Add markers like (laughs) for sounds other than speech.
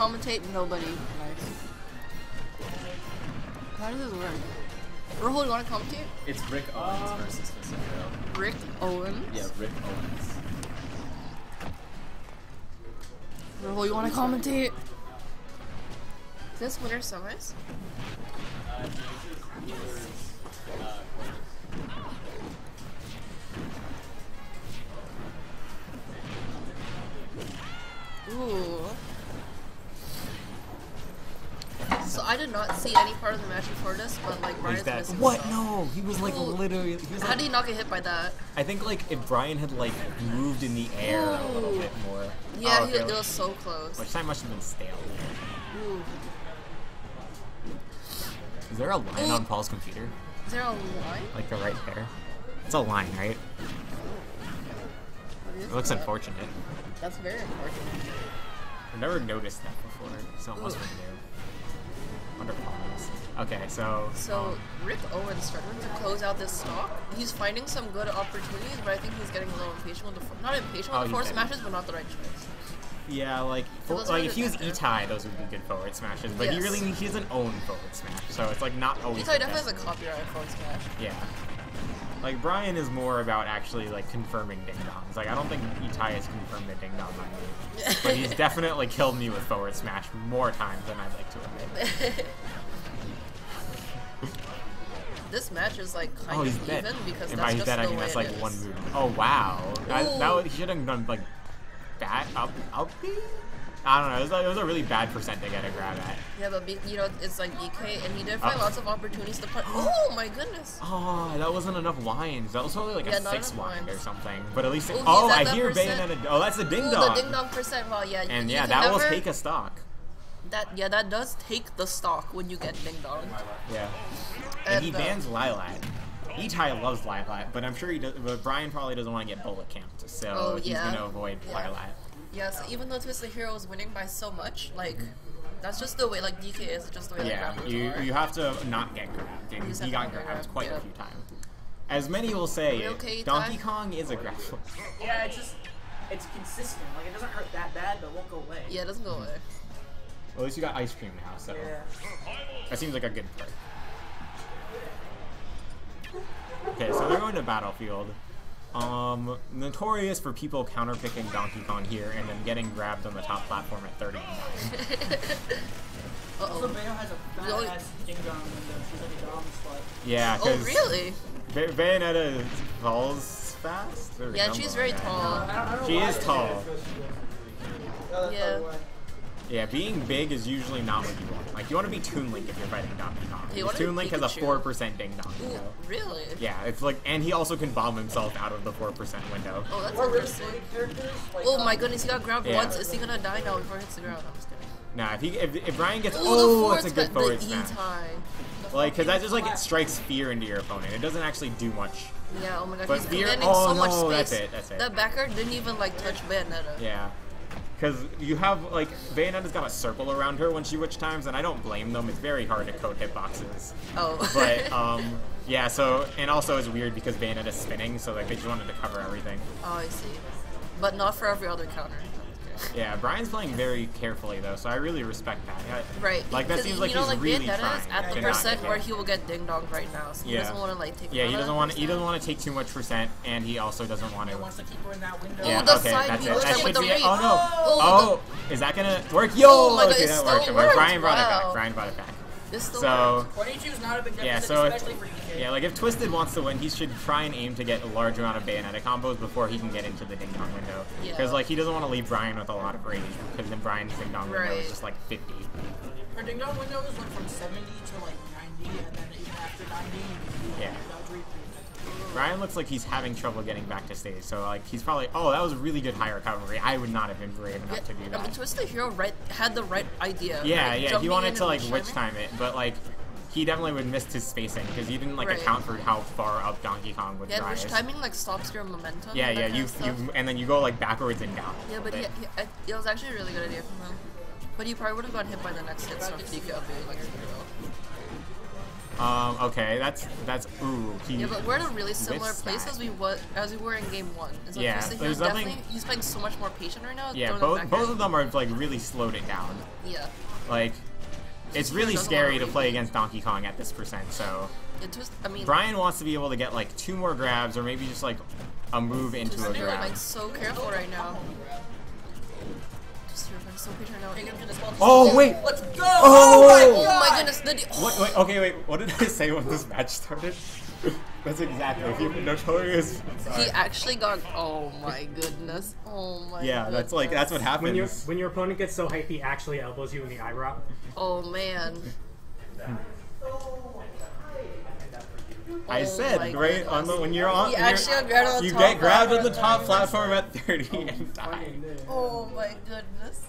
commentate? Nobody. Nice. How does this work? Rahul, you wanna commentate? It's Rick Owens um, versus Facero. Rick Owens? Yeah, Rick Owens. Rahul, you wanna commentate? Is this winter summers? Ooh. I did not see any part of the match before this, but like Bryan's that missing what? stuff. No, he was like Ooh. literally. He was How like, did he not get hit by that? I think like if Bryan had like moved in the air a little bit more. Yeah, Oh, he, okay. it was so close. Witch time must have been stale. Ooh. Is there a line Ooh. on Paul's computer? Is there a line? Like the right there? It's a line, right? It looks that? unfortunate. That's very unfortunate. I've never noticed that before, so it must be new. Wonder Paul knows. Okay, so. So um, Rick Owens starting to close out this stock. He's finding some good opportunities, but I think he's getting a little impatient with the for- not impatient Oh, with the he forward smashes, but not the right choice. Yeah, like for, like if he was. Itai, those would be good forward smashes. But he really he doesn't own forward smash, so it's like not always. Itai the definitely has a copyright forward smash. Yeah. Like Bryan is more about actually like confirming ding dongs. Like I don't think Itai has confirmed a ding dong on me, but he's (laughs) definitely killed me with forward smash more times than I'd like to admit. (laughs) This match is like kind oh, of dead. even because and that's by just dead, the I mean way that's like is. one move. Oh wow, that Ooh. he should have done like bad up up. B? I don't know. It was, like, it was a really bad percent to get a grab at. Yeah, but you know it's like BK, and he did find Uh. lots of opportunities to put. (gasps) Oh my goodness! Oh, that wasn't enough wines. That was probably like Yeah, a six wine or something. But at least, it, Ooh, oh, I hear percent. Bayonetta. Oh, that's a ding Ooh, dong. the ding dong percent. Well, yeah. And yeah, that will never- take a stock. That yeah, that does take the stock when you get ding dong. Yeah. And, he And, uh, bans Lylat. Itai loves Lylat, but I'm sure he does. But Bryan probably doesn't want to get bullet camped, so Oh, he's yeah. gonna avoid Yeah. Lylat. Yeah, so even though Twisted Hero is winning by so much, like that's just the way like DK is just the way Yeah, like you are. you have to not get grabbed, and he got to grabbed grabbed, quite yeah. a few times. As many will say, okay, Donkey Itai? Kong is a grappler. Yeah, it's just it's consistent. Like it doesn't hurt that bad, but it won't go away. yeah, it doesn't go away. Well, at least you got ice cream now, so Yeah. that seems like a good perk. Okay, so they're going to Battlefield. Um, notorious for people counterpicking Donkey Kong here and then getting grabbed on the top platform at 39. Uh Also, oh. Bayo has a fat Really? ass ding dong window. She's like a dom slut. Yeah, Oh because really? Bayonetta falls fast. Yeah, she's very tall. I don't, I don't know She is tall. did it, but she is. That's Yeah. Probably why. Yeah, being big is usually not what you want. Like, you want to be Toon Link if you're fighting Donkey Kong. You Because wanna be Toon Link has a 4% ding dong Ooh, window. really? Yeah, it's like, and he also can bomb himself out of the 4% window. Oh, that's Or interesting. Like, Oh um, my goodness, he got grabbed Yeah. once. Is he gonna die now before he hits the ground? I'm just kidding. Nah, if he if, if Bryan gets Ooh, oh, that's a good forward the smash. E-tie. Like, cause that just like it strikes fear into your opponent. It doesn't actually do much. Yeah, oh my god, But he's fear- oh, so much space. that's it, that's it. That backer didn't even like touch Bayonetta. Yeah. Cause you have like Bayonetta's got a circle around her when she witch times, and I don't blame them. It's very hard to code hitboxes. Oh. (laughs) But um, yeah. So and also it's weird because Bayonetta's spinning, so like they just wanted to cover everything. oh, I see. But not for every other counter. Yeah, Bryan's playing very carefully though, so I really respect that. I- Right. Like that seems like you know, he's like really Bayonetta trying is at the percent where he will get ding donged right now, so he Yeah. doesn't want to like take. Yeah, he doesn't want. He doesn't want to take too much percent, and he also doesn't want He to. wants to keep her in that window. Yeah, the okay, side that's it. That should be it. Oh no! Oh, Oh, is that gonna work? Oh Yo! Oh my God, okay, it that still worked. worked. Bryan brought it back. Bryan brought it back. This still So works. 22 is not a big deficit, yeah, so if, especially for DK. yeah, like if Twisted wants to win, he should try and aim to get a large amount of Bayonetta combos before he can get into the ding dong window. Yeah. Because like he doesn't want to leave Bryan with a lot of rage, because then Bryan's ding dong window Right. is just like 50. Her ding dong window is like from 70 to like 90, and then even after 90, you can do Yeah. like dodge Bryan looks like he's having trouble getting back to stage, so like he's probably oh that was a really good high recovery. I would not have been brave enough Yeah, to do I that. mean, Twisted Hero right had the right idea. Yeah, like, yeah, he wanted to like witch time it, but like he definitely would miss his spacing because he didn't like Right. account for how far up Donkey Kong would Yeah, which rise. timing like stops your momentum. yeah, yeah, you you and then you go like backwards and down. Yeah, but he, he, it was actually a really good idea from him. But he probably would have gotten hit by the next from DK of being like zero. Um, okay, that's that's ooh. Yeah, but we're in a really similar place that. as we was as we were in game one. Is that Yeah, first there's he's nothing- definitely he's playing so much more patient right now. yeah, both both of them are like really slowed it down. Yeah, Like, it's really scary wanna play against Donkey Kong at this percent. So it just I mean. Bryan wants to be able to get like two more grabs or maybe just like a move into a grab. like so careful right now. Spot. Oh wait! Let's go! Oh! my Oh god! my goodness! The, Wait, wait, okay, wait. What did I say when this match started? (laughs) That's exactly. If you're notorious. He actually got. Oh my goodness! Oh my. Yeah, that's like that's what happens. When your when your opponent gets so hyped, he actually elbows you in the eyebrow. Oh man. Hmm. I Oh said my right on the when you're on. He when you're- actually got grabbed on the You top get grabbed on the platform. top platform at 30 and oh, die. (laughs) Oh my goodness.